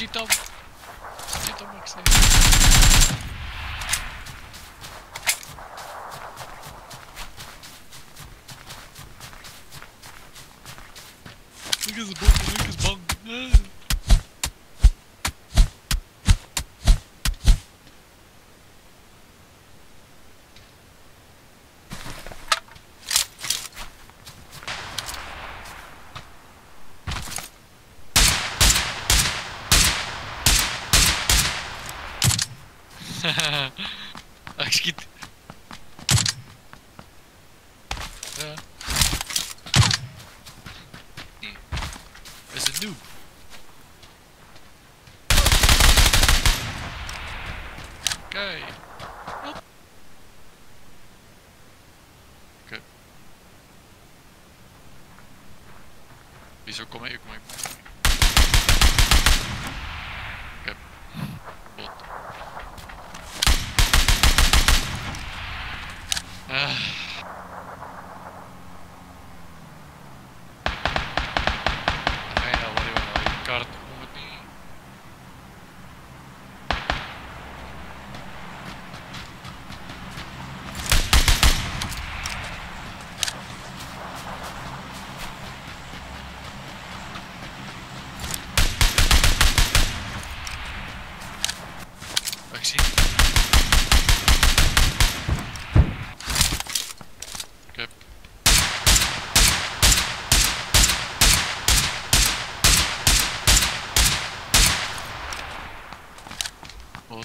digital. Digital box aí. Look at the book, zo, kom mee, kom mee. Fuck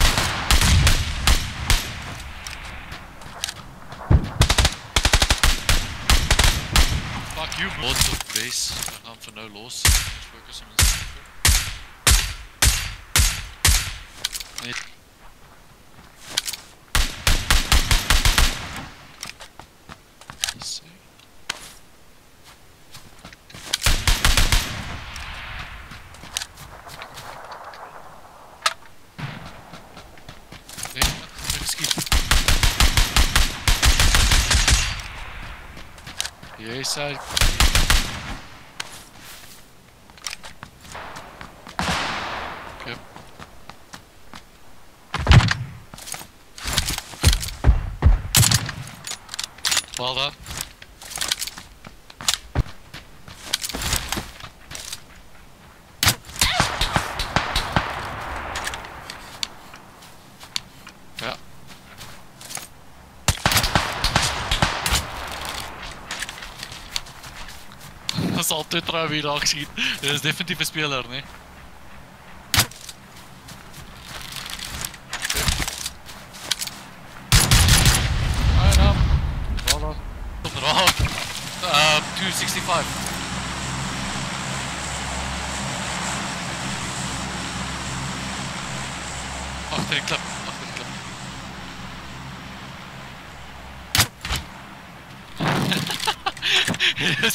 you, both of base. I come for no loss. side. altijd ruim hier raak schiet. Dat is definitief een speler, nee. Ehm, uh, 265. Achter de klep.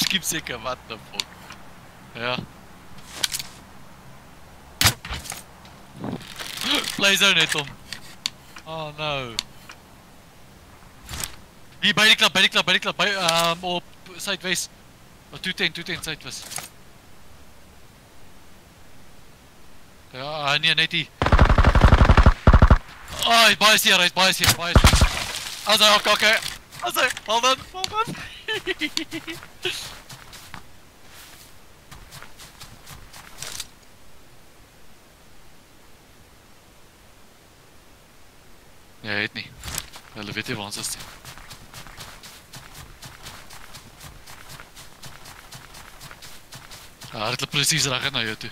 Das gibt's ja kein What the fuck. Ja. Blaze auch nicht um. Oh no. Wie beide klappen, beide klappen, beide klappen. Ähm, um, oh, sideways. Oh, tuten, tuten, sideways. Ja, ah, nee, nee, die. Oh, hij is bias hier, hij is bias hier, bias hier. Also, oké, okay, oké. Okay. Also, hold on, hold on. Ja, het nie. Hulle weet nie waar ons is nie. Hulle het presies reg na jou toe.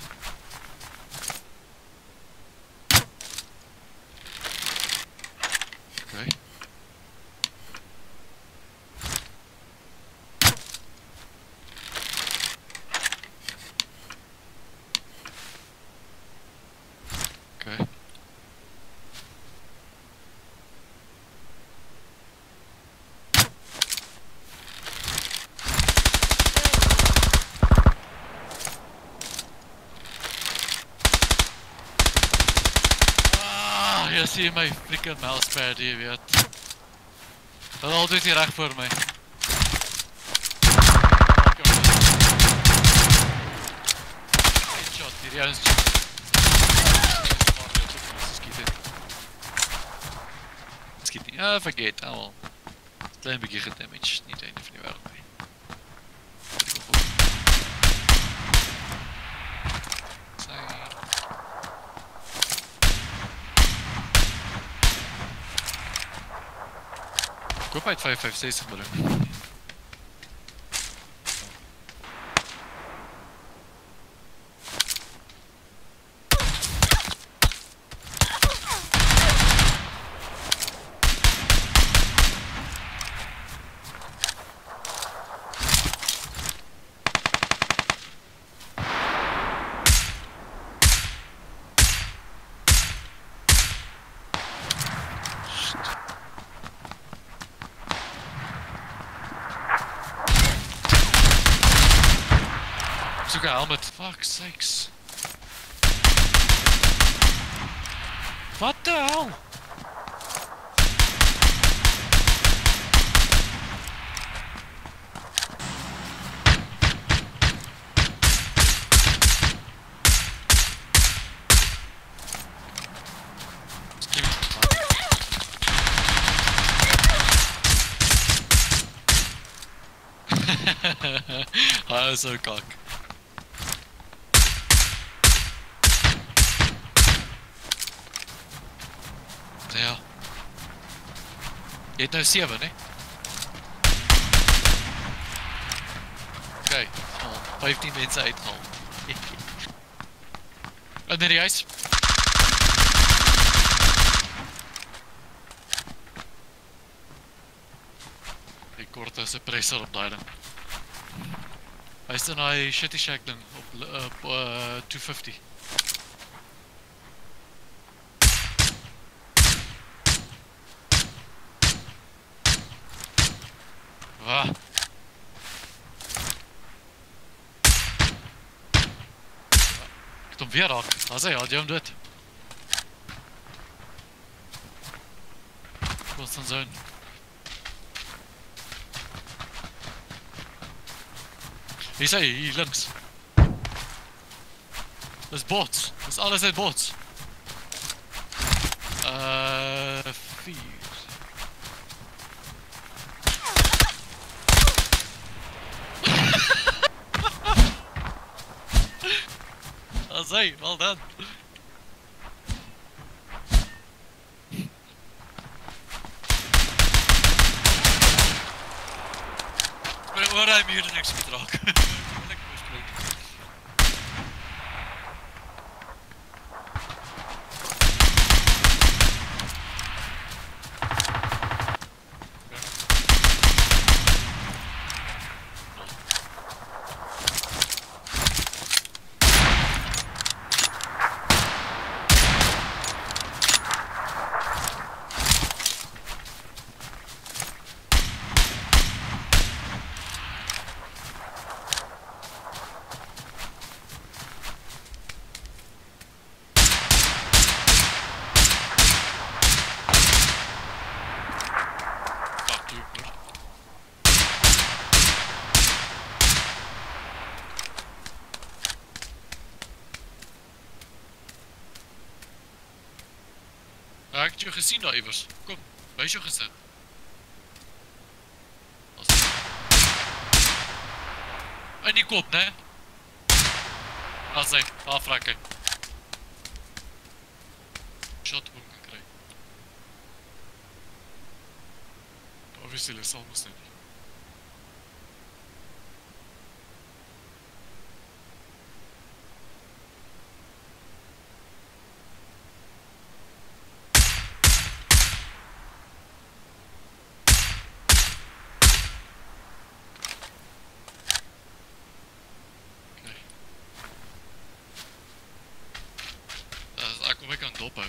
zie mijn freaking mousepad hier weer. Dat altijd hij recht voor mij. Ik Headshot, hier Het Schiet niet. Ah, vergeet, allemaal. Klein beetje gedamaged, niet eindig. Pourquoi pas être 5-5-6 cette took a helmet. Fuck's sakes. What the hell? I was so cock. Jy ja, het nou 7, nê? OK. 15 mense uitgehaal. Wat net die huis? Ek kort as 'n presser op daai ding. Hy's in daai shitty shack ding op op uh, 250. tom vierak. Azért hagyjam dőt. Kosszon zön. Ich sehe hier links. Das is bots. Dat alles sind bots. Uh, was Well done. Why I mute an extra dog? Had je gezien daar nou, immers? Kom, wees je gezet. Ah, ah, en die kop, hè? Dat zijn, afrakken. Shot worden gekregen. Obviously, dat het allemaal niet. Doppel.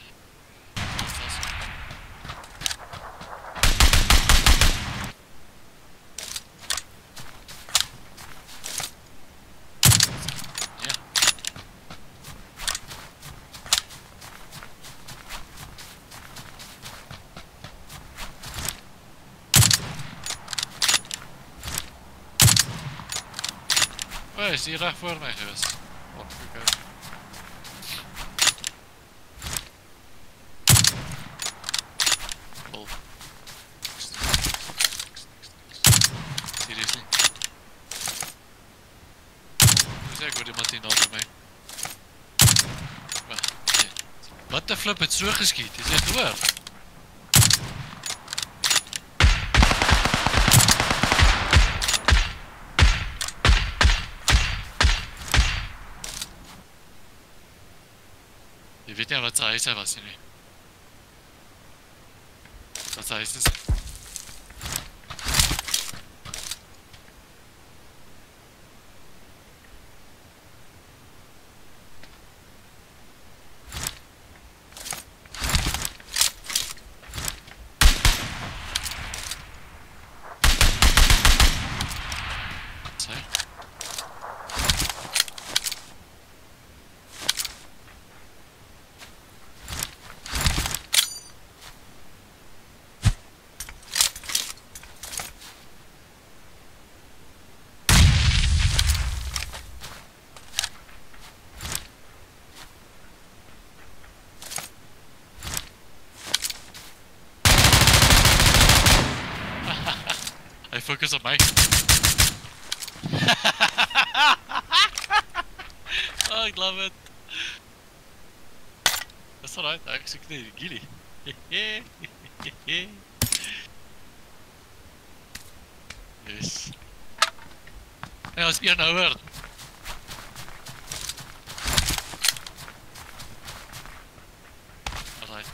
O, is hier recht voor mij geweest. Wacht, kijk. Flip het so geskiet, is dit hoor? der war Zeit, was ne. Das heißt es. because of me. I love it. That's alright, I executed a it. yes. Hij was hier nou weer. Alright.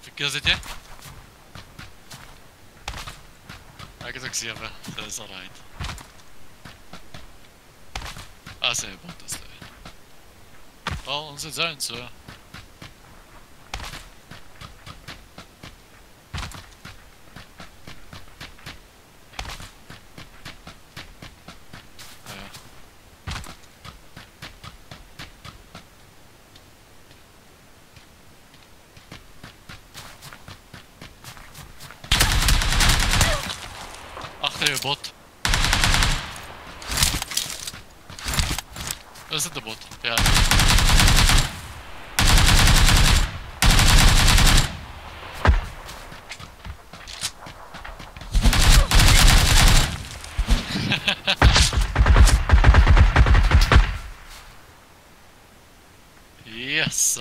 Verkeer zit je? C'est Ah, c'est bon, c'est ça. Well, on the zone, ça. det är ju bot. Jag sätter bot. Ja. yes.